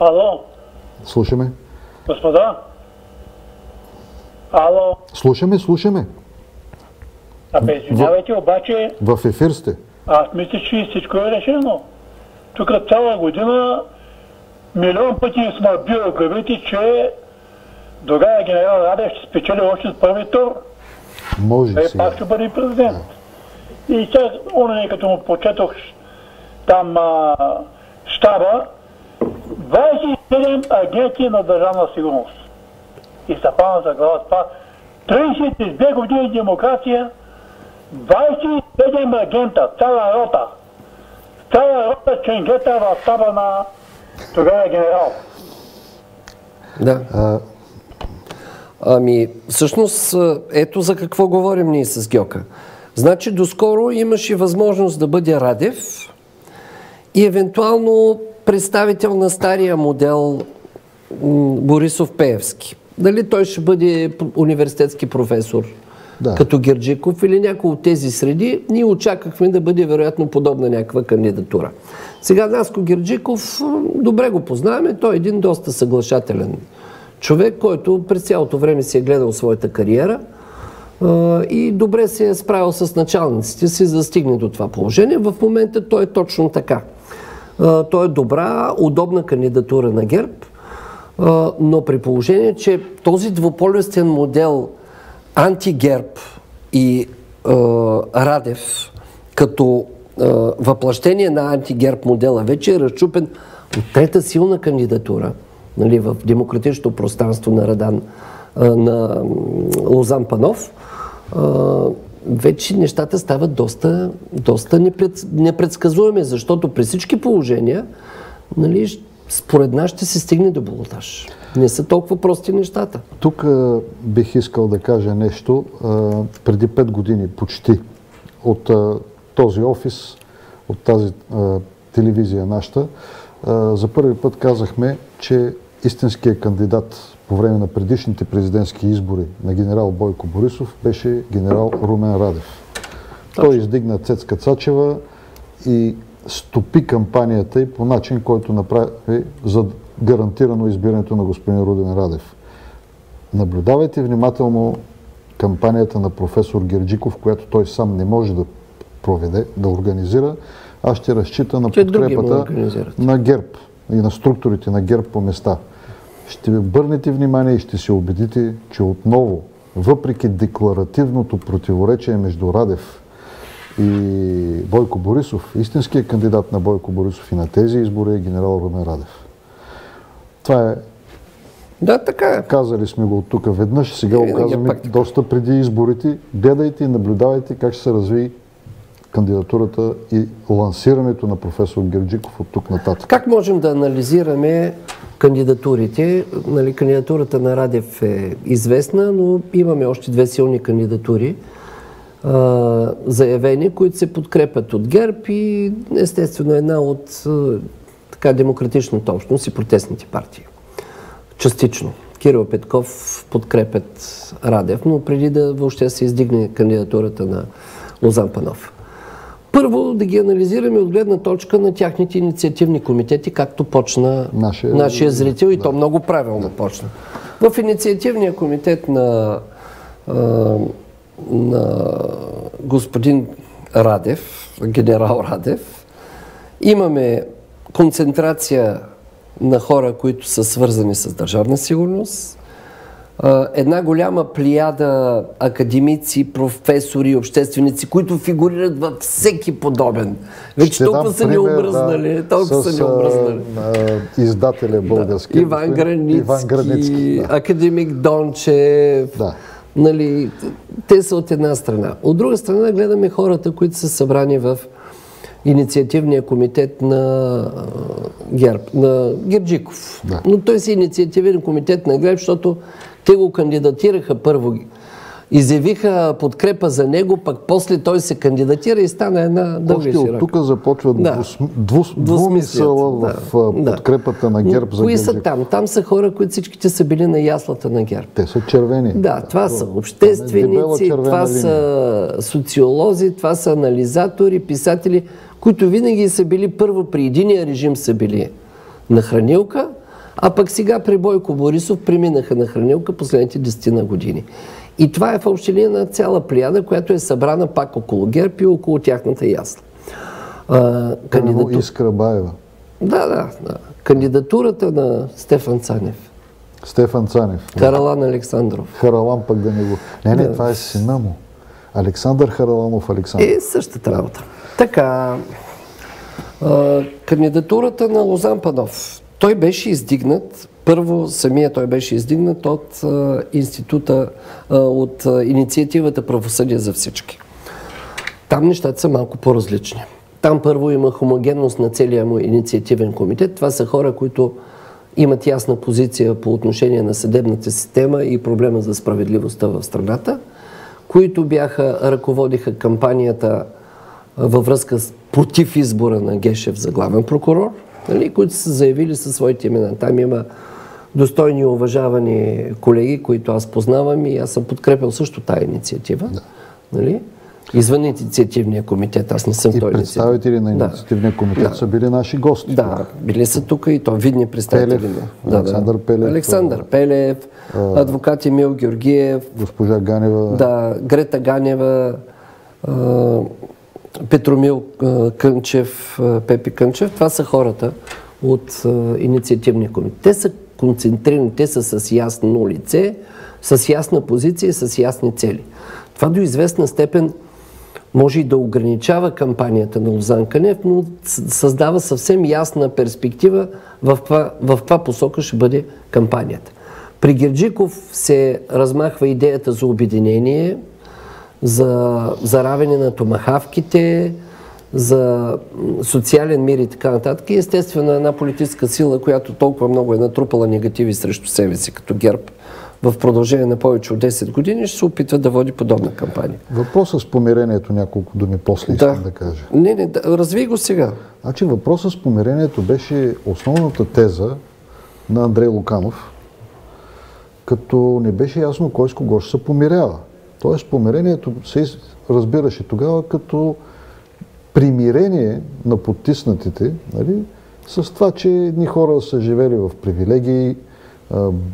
Ало, Слушаме. господа? Ало, Слушаме, слушаме. абе, извинявайте, обаче В ефир сте. аз мисля, че всичко е решено. Тук цяла година милион пъти сме били главите, че тогава генерал Радев ще спечели още с първи тур. Може Той сега. пак ще бъде президент. И сега, оне като му почетох там а, штаба, 27 агенти на държавна сигурност. И се пана за глава това. 32 години демокрация, 27 агента, цяла рота. Цяла рота ченгета в штаба на тогава генерал. Да. А, Ами, всъщност, ето за какво говорим ние с Гьока. Значи, доскоро имаше възможност да бъде Радев и евентуално представител на стария модел Борисов Пеевски. Дали той ще бъде университетски професор, Да. като Герджиков или някой от тези среди, ние очаквахме да бъде вероятно подобна някаква кандидатура. Сега Наско Герджиков, добре го познаваме, той е един доста съглашателен човек, който през цялото време си е гледал своята кариера и добре се е справил с началниците си, за да стигне до това положение. В момента той е точно така. Той е добра, удобна кандидатура на ГЕРБ, но при положение, че този двуполюстен модел антигерб и а, Радев като въплъщение на антигерб модела вече е разчупен от трета силна кандидатура нали, в демократичното пространство на Радан, на Лозан Панов, вече нещата стават доста, доста непред, непредсказуеми, защото при всички положения, нали, според нас ще се стигне до болотаж. Не са толкова прости нещата. Тук а, бих искал да кажа нещо. А, преди 5 години почти от а, този офис, от тази телевизия нашата, за първи път казахме, че истинският кандидат по време на предишните президентски избори на генерал Бойко Борисов беше генерал Румен Радев. Той издигна Цецка Цачева и стопи кампанията и по начин, който направи за гарантирано избирането на господин Руден Радев. Наблюдавайте внимателно кампанията на професор Герджиков, която той сам не може да проведе, да организира. Аз ще разчита на му подкрепата на ГЕРБ и на структурите на ГЕРБ по места. Ще ви обърнете внимание и ще се убедите, че отново, въпреки декларативното противоречие между Радев и Бойко Борисов, истинският кандидат на Бойко Борисов и на тези избори е генерал Румен Радев. Това е Да, така е. Казали сме го от тук веднъж, сега го винаги е казваме доста преди изборите. Гледайте и наблюдавайте как ще се разви кандидатурата и лансирането на професор Герджиков от тук нататък. Как можем да анализираме кандидатурите? Нали, кандидатурата на Радев е известна, но имаме още две силни кандидатури а, заявени, които се подкрепят от ГЕРБ и естествено една от а, така, демократичната общност и протестните партии. Частично. Кирил Петков подкрепят Радев, но преди да въобще се издигне кандидатурата на Лозан Панов. Първо да ги анализираме от гледна точка на тяхните инициативни комитети, както почна Нашия- нашия зрител и то много правилно почна. В инициативния комитет на, а, на господин Радев, генерал Радев, имаме концентрация на хора, които са свързани с държавна сигурност, една голяма плеяда академици, професори, общественици, които фигурират във всеки подобен. Вече Ще толкова са ни омръзнали, да, толкова са с, ни омръзнали. издателя български. Иван господин Границки, Иван Границки. Да. академик Дончев. Да. Нали, те са от една страна. От друга страна гледаме хората, които са събрани в инициативния комитет на ГЕРБ, на Герджиков. Да. Но той си инициативен комитет на ГЕРБ, защото те го кандидатираха първо, изявиха подкрепа за него, пък после той се кандидатира и стана една дълга Още от тук започва Да. двус, двус, двумисъла в Да. подкрепата на ГЕРБ за Кои са Герджиков. там? Там са хора, които всичките са били на яслата на ГЕРБ. Те са червени. Да, това са дебела общественици, това са социолози, това са анализатори, писатели, които винаги са били първо при единия режим са били на хранилка, а пък сега при Бойко Борисов преминаха на хранилка последните 10 на години. И това е линия на цяла плеяда, която е събрана пак около ГЕРБ и около тяхната ясла. А, кандидату... Искра Баева. Да, да, да. Кандидатурата на Стефан Цанев, Стефан Цанев. Каралан Александров, Харалан пък да не го... Не, не, това е сина му. Александър Хараланов Александър. Е същата работа. Така, а, кандидатурата на Лозан Панов. Той беше издигнат, първо самия той беше издигнат от а, института, а, от а, инициативата Правосъдие за всички. Там нещата са малко по-различни. Там първо има хомогенност на целия му инициативен комитет. Това са хора, които имат ясна позиция по отношение на съдебната система и проблема за справедливостта в страната, които бяха, ръководиха кампанията във връзка с против избора на Гешев за главен прокурор, нали, които са заявили със своите имена. Там има достойни и уважавани колеги, които аз познавам и аз съм подкрепил също тая инициатива. Нали? Извън инициативния комитет, аз не съм И той представители на Да. инициативния комитет Да. са били наши гости. Да, били са тук и то видни представители. Пелев, да, Александър да. Пелев, Александър Пелев, адвокат Емил Георгиев, Госпожа Ганева. да, Грета Ганева, а, Петромил Кънчев, Пепи Кънчев. Това са хората от инициативния комитет. Те са концентрирани, те са с ясно лице, с ясна позиция и с ясни цели. Това до известна степен може и да ограничава кампанията на Лозан Канев, но създава съвсем ясна перспектива в каква посока ще бъде кампанията. При Герджиков се размахва идеята за обединение, за заравяне на томахавките, за социален мир и така нататък. И естествено една политическа сила, която толкова много е натрупала негативи срещу себе си, като ГЕРБ, в продължение на повече от 10 години, ще се опитва да води подобна кампания. Въпросът с помирението, няколко думи после искам да кажа. Не, не, да, разви го сега. Значи въпросът с помирението беше основната теза на Андрей Луканов, като не беше ясно кой с кого ще се помирява. Тоест помирението се разбираше тогава като примирение на потиснатите, нали, с това, че едни хора са живели в привилегии,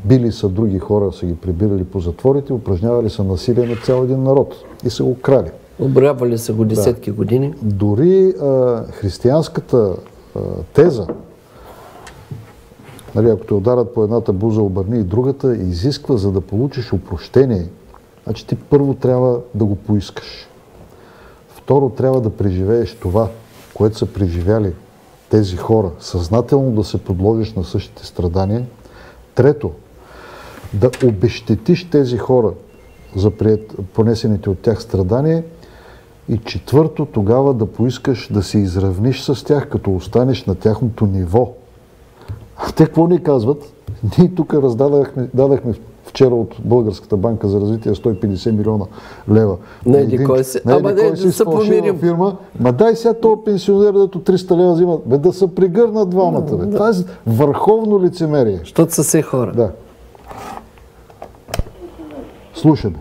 били са други хора, са ги прибирали по затворите, упражнявали са насилие на цял един народ и са го крали. Обрявали са го десетки години. Дори а, християнската а, теза, нали, ако те ударят по едната буза, обърни и другата, изисква, за да получиш опрощение, значи ти първо трябва да го поискаш. Второ, трябва да преживееш това, което са преживяли тези хора, съзнателно да се подложиш на същите страдания. Трето, да обещетиш тези хора за понесените от тях страдания и четвърто, тогава да поискаш да се изравниш с тях, като останеш на тяхното ниво. А те какво ни казват? Ние тук раздадахме, дадахме вчера от Българската банка за развитие 150 милиона лева. Не, еди кой си. Не, Ама не, кой си да се помирим. фирма. Ма дай сега този пенсионер, дето 300 лева взима. Бе, да се пригърнат двамата. Бе. Това е върховно лицемерие. Защото са се хора. Да. Слушаме.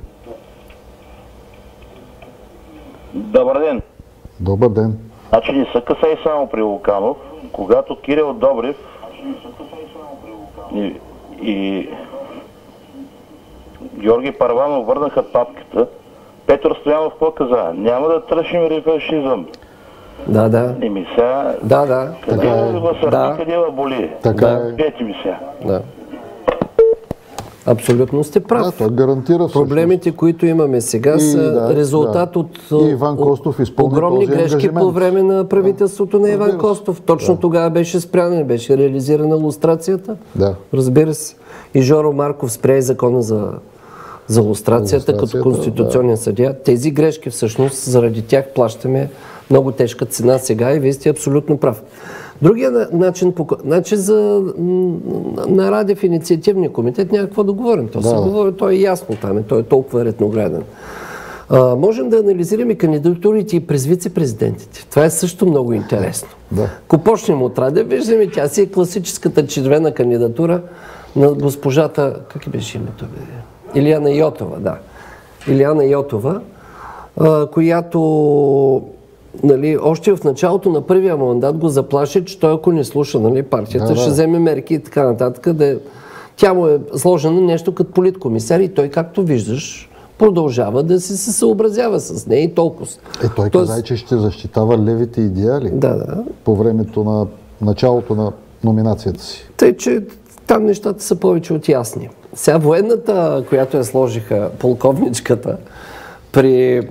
Добър ден. Добър ден. Значи не са касай само при Луканов. Когато Кирил Добрев и, и Георги Парванов върнаха папката, Петър Стоянов какво каза? Няма да тършим реваншизъм. Да, да. Не ми сега... Да, да. Къде Така е. е въсърди, Да. къде ва боли? Така Да. е. Пете ми сега. да. Абсолютно сте прав. Да, гарантира всъщност. Проблемите, които имаме сега, И, са да, резултат да. от И Иван от Костов изпълни огромни този грешки ангажимент. по време на правителството на Иван. Костов. Точно тогава беше спряна беше реализирана лустрацията. Да. Разбира се. И Жоро Марков спря и закона за, за лустрацията, като конституционен съдия. Тези грешки всъщност, заради тях плащаме много тежка цена сега и вие сте абсолютно прав. Другия на- начин, значи за на Радев инициативния комитет няма какво да говорим. То се Да. говори, то е ясно там, и той е толкова ретногледан. А, можем да анализираме кандидатурите и през вице-президентите. Това е също много интересно. Да. Ако почнем от Радев, виждаме, тя си е класическата червена кандидатура на госпожата, как беше името? Бе? Илияна Йотова, да. Илияна Йотова, която нали, още в началото на първия мандат го заплаши, че той ако не слуша нали, партията, Да, да. ще вземе мерки и така нататък. Да е... Тя му е сложена нещо като политкомисар и той, както виждаш, продължава да си се съобразява с нея и толкова. Е, той Тоест- каза, че ще защитава левите идеали Да, да. по времето на началото на номинацията си. Тъй, че там нещата са повече от ясни. Сега военната, която я сложиха, полковничката, при,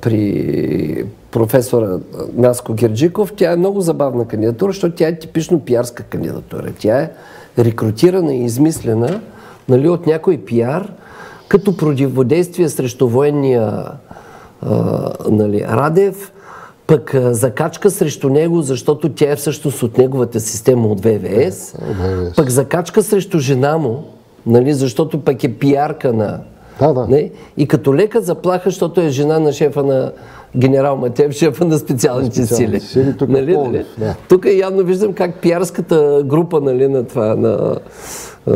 при професора Наско Герджиков, тя е много забавна кандидатура, защото тя е типично пиарска кандидатура. Тя е рекрутирана и измислена нали, от някой пиар, като противодействие срещу военния нали, Радев, пък закачка срещу него, защото тя е всъщност от неговата система от ВВС, ВВС. пък закачка срещу жена му, нали, защото пък е пиарка на... Да, да. Не? И като лека заплаха, защото е жена на шефа на генерал Матев, шефа на специалните сили. специалните сили, тук нали, в Пловдив, да. Тук явно виждам как пиарската група нали, на това, на, а, а,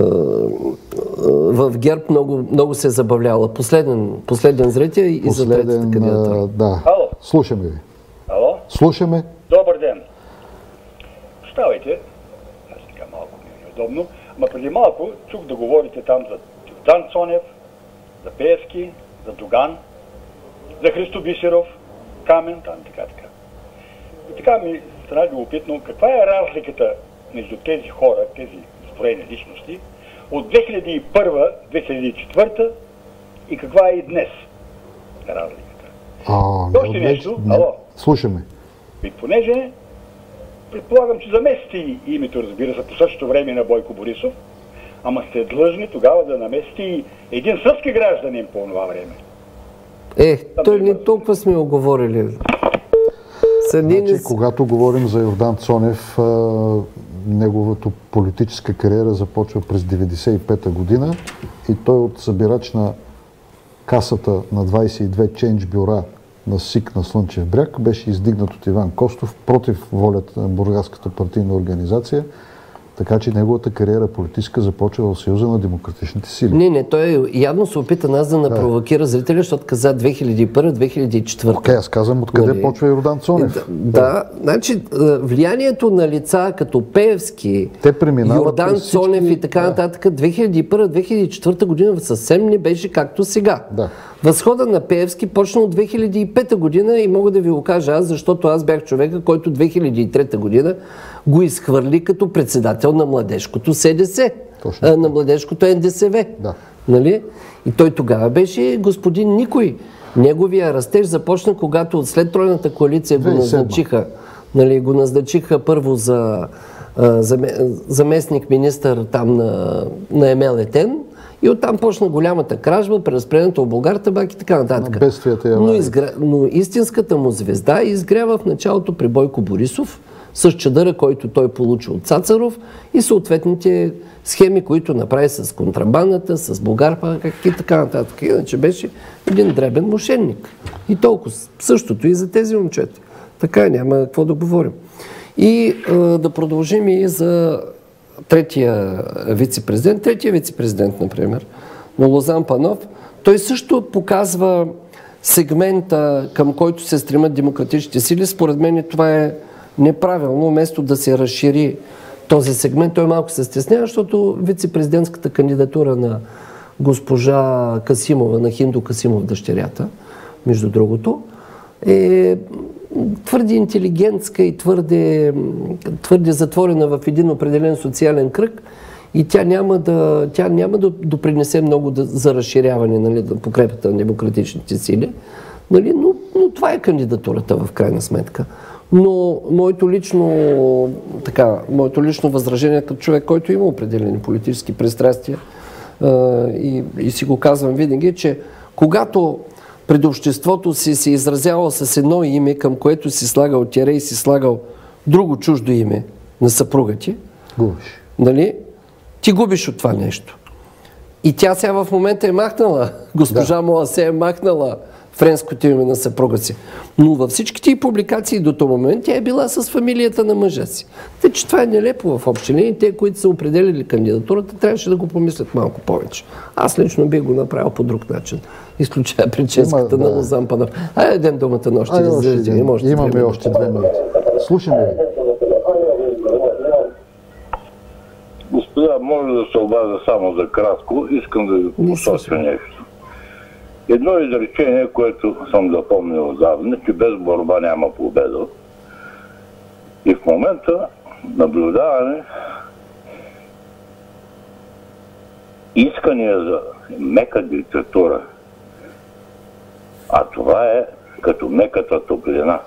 в ГЕРБ много, много се е забавляла. Последен, последен зрител и за третата Последен, кандидатура. а, да. Ало. Слушаме ви. Слушаме. Добър ден. Ставайте. Аз сега малко ми е неудобно. Ама преди малко чух да говорите там за Дан Цонев, за Пеевски, за Доган, за Христо Бисеров, Камен, там така, така. И така ми стана любопитно, каква е разликата между тези хора, тези изброени личности, от 2001-2004 и каква е и днес разликата? А, Още не, нещо? не. Ало? Слушаме. И понеже предполагам, че заместите и името, разбира се, по същото време на Бойко Борисов, ама сте длъжни тогава да наместите и един сръбски гражданин по това време. Е, той не толкова сме оговорили. Не Значи, когато говорим за Йордан Цонев, неговата политическа кариера започва през 1995 година и той от събирач на касата на 22 ченч бюра на СИК на Слънчев бряг беше издигнат от Иван Костов против волята на Бургаската партийна организация, така че неговата кариера политическа започва в Съюза на демократичните сили. Не, не, той явно се опита нас да напровокира зрителя, защото каза 2001-2004. Окей, аз казвам откъде Нали? почва Йордан Цонев. Да, да, значи е, влиянието на лица като Пеевски, Те Йордан всички- Цонев и така да. нататък, 2001-2004 година съвсем не беше както сега. Да. Възхода на Пеевски почна от 2005 година и мога да ви го кажа аз, защото аз бях човека, който 2003 година го изхвърли като председател на младежкото СДС, Точно на младежкото НДСВ. Да. Нали? И той тогава беше господин никой. Неговия растеж започна, когато след тройната коалиция го 2007. назначиха. Нали, го назначиха първо за заместник министър там на, на Емелетен и оттам почна голямата кражба, преразпределението в Българ табак и така нататък. Но, изгра... но истинската му звезда изгрява в началото при Бойко Борисов с чадъра, който той получи от Цацаров и съответните схеми, които направи с контрабандата, с Българ и така нататък. Иначе беше един дребен мошенник. И толкова. Същото и за тези момчета. Така няма какво да говорим. И а, да продължим и за третия вице-президент. Третия вице-президент, например, на Лозан Панов, той също показва сегмента, към който се стремят демократичните сили. Според мен това е неправилно. Вместо да се разшири този сегмент, той малко се стеснява, защото вице-президентската кандидатура на госпожа Касимова, на Хиндо Касимов дъщерята, между другото, е твърде интелигентска и твърде, твърде затворена в един определен социален кръг и тя няма да, тя няма да допринесе много да, за разширяване нали, на покрепата на демократичните сили. Нали, но, но това е кандидатурата в крайна сметка. Но моето лично, така, моето лично възражение като човек, който има определени политически пристрастия и, и си го казвам винаги, че когато пред обществото си се изразявал с едно име, към което си слагал тире и си слагал друго чуждо име на съпруга ти, губиш. Нали? Ти губиш от това нещо. И тя сега в момента е махнала, госпожа да. Мола се е махнала френското име на съпруга си. Но във всичките й публикации до този момент тя е била с фамилията на мъжа си. Тъй, че това е нелепо в общи линии. Те, които са определили кандидатурата, трябваше да го помислят малко повече. Аз лично бих го направил по друг начин. Изключая прическата Има, на да. Лозан Панов. Айде дадем думата на още зрители. Имаме още две минути. Слушаме ви. Господа, може да се обажда само за кратко. Искам да ви посоча нещо. Едно изречение, което съм запомнил отдавна, че без борба няма победа. И в момента наблюдаваме искания за мека диктатура. А това е като меката топлина.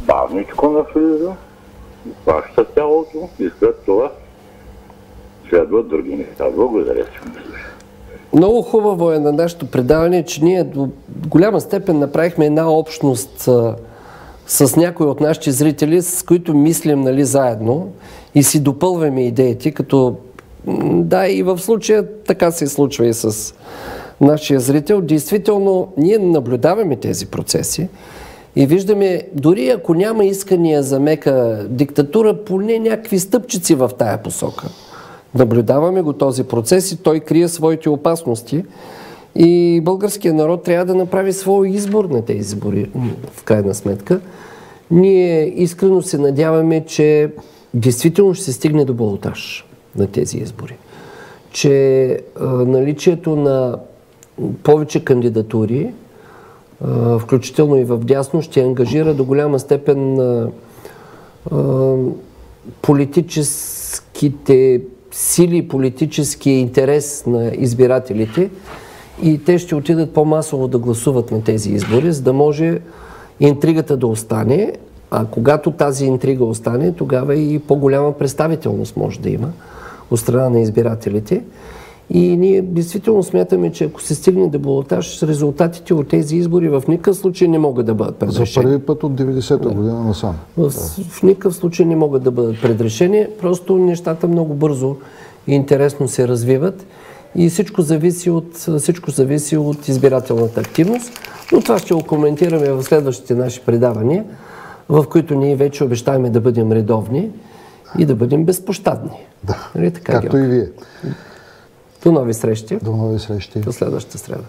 Бавничко навлиза, хваща тялото и след това следват други неща. Благодаря, ме много хубаво е на нашето предаване, че ние до голяма степен направихме една общност а, с някои от нашите зрители, с които мислим нали, заедно и си допълваме идеите, като да, и в случая така се случва и с нашия зрител. Действително, ние наблюдаваме тези процеси и виждаме, дори ако няма искания за мека диктатура, поне някакви стъпчици в тая посока. Наблюдаваме го този процес и той крие своите опасности. И българският народ трябва да направи своя избор на тези избори, в крайна сметка. Ние искрено се надяваме, че действително ще се стигне до балотаж на тези избори. Че наличието на повече кандидатури, включително и в дясно, ще ангажира до голяма степен а, политическите сили политически интерес на избирателите и те ще отидат по-масово да гласуват на тези избори, за да може интригата да остане, а когато тази интрига остане, тогава и по-голяма представителност може да има от страна на избирателите. И ние действително смятаме, че ако се стигне до балотаж, резултатите от тези избори в никакъв случай не могат да бъдат предрешени. За първи път от 90-та година насам. В, в никакъв случай не могат да бъдат предрешени. Просто нещата много бързо и интересно се развиват и всичко зависи от, всичко зависи от избирателната активност. Но това ще го коментираме в следващите наши предавания, в които ние вече обещаваме да бъдем редовни и да бъдем безпощадни. Да, нали, така, както и вие. До нови срещи. До нови срещи. До следващата среда.